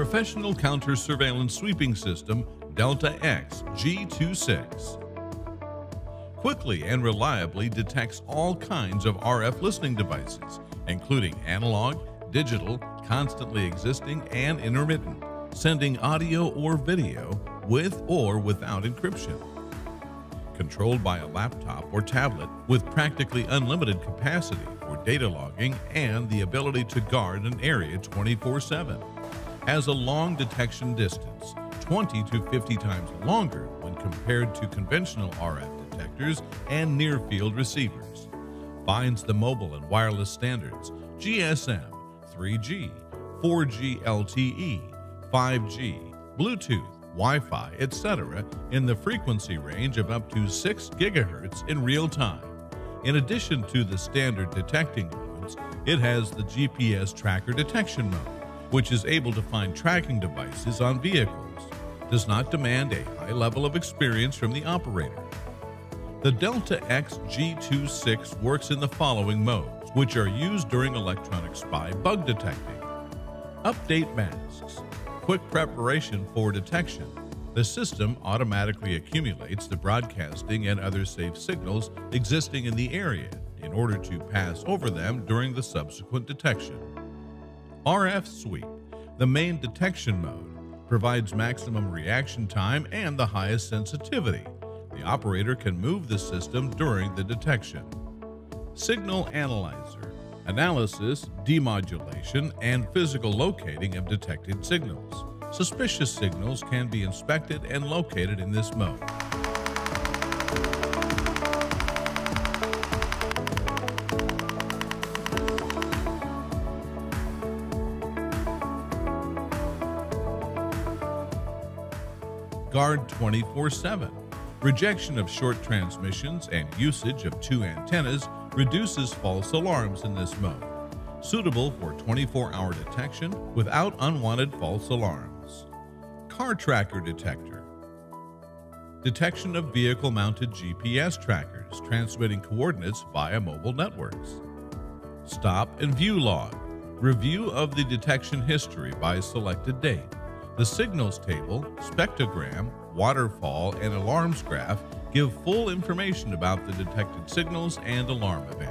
Professional Counter Surveillance Sweeping System Delta X G26 quickly and reliably detects all kinds of RF listening devices, including analog, digital, constantly existing, and intermittent, sending audio or video with or without encryption. Controlled by a laptop or tablet with practically unlimited capacity for data logging and the ability to guard an area 24 7. Has a long detection distance, 20 to 50 times longer when compared to conventional RF detectors and near field receivers. Finds the mobile and wireless standards GSM, 3G, 4G LTE, 5G, Bluetooth, Wi Fi, etc., in the frequency range of up to 6 GHz in real time. In addition to the standard detecting modes, it has the GPS tracker detection mode, which is able to find tracking devices on vehicles. Does not demand a high level of experience from the operator. The Delta X G26 works in the following modes, which are used during electronic spy bug detecting. Update masks. Quick preparation for detection. The system automatically accumulates the broadcasting and other safe signals existing in the area in order to pass over them during the subsequent detection. RF Sweep, the main detection mode, provides maximum reaction time and the highest sensitivity the operator can move the system during the detection. Signal Analyzer Analysis, demodulation, and physical locating of detected signals. Suspicious signals can be inspected and located in this mode. Guard 24 7 Rejection of short transmissions and usage of two antennas reduces false alarms in this mode, suitable for 24 hour detection without unwanted false alarms. Car Tracker Detector Detection of vehicle mounted GPS trackers transmitting coordinates via mobile networks. Stop and View Log Review of the detection history by selected date. The signals table, spectrogram, waterfall, and alarms graph give full information about the detected signals and alarm events.